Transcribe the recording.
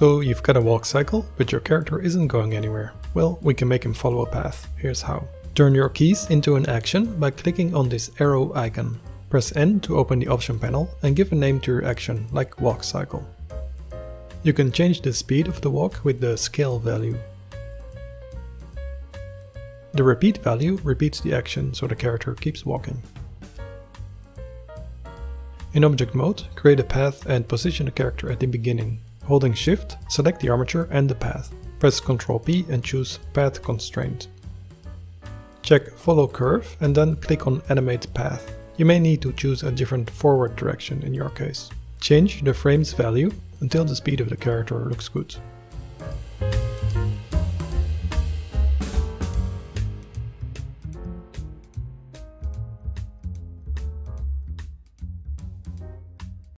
So you've got a walk cycle, but your character isn't going anywhere. Well, we can make him follow a path. Here's how. Turn your keys into an action by clicking on this arrow icon. Press N to open the option panel and give a name to your action, like walk cycle. You can change the speed of the walk with the scale value. The repeat value repeats the action so the character keeps walking. In object mode, create a path and position the character at the beginning. Holding shift, select the armature and the path. Press Ctrl P and choose Path Constraint. Check Follow Curve and then click on Animate Path. You may need to choose a different forward direction in your case. Change the frames value until the speed of the character looks good.